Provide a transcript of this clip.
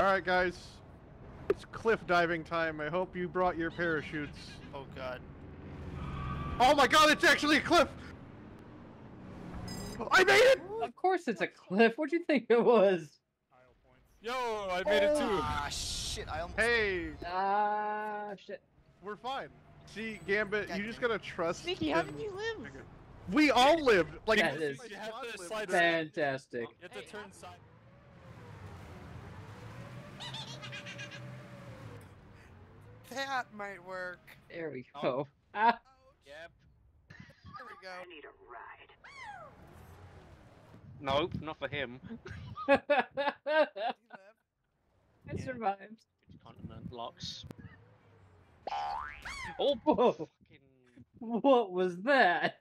All right, guys. It's cliff diving time. I hope you brought your parachutes. Oh god. Oh my god, it's actually a cliff! I made it! Of course it's a cliff. What'd you think it was? Yo, I made it too. Ah shit, I almost Hey, Ah, shit. we're fine. See, Gambit, you just gotta trust. Sneaky, how in- did you live? We all lived. Like, Yeah, it is. You have to slide Fantastic. You have to turn side. That might work. There we go. Ah. Yep. There we go. I need a ride. Nope, not for him. He left. I survived. Which continent locks? Oh, Whoa. fucking What was that?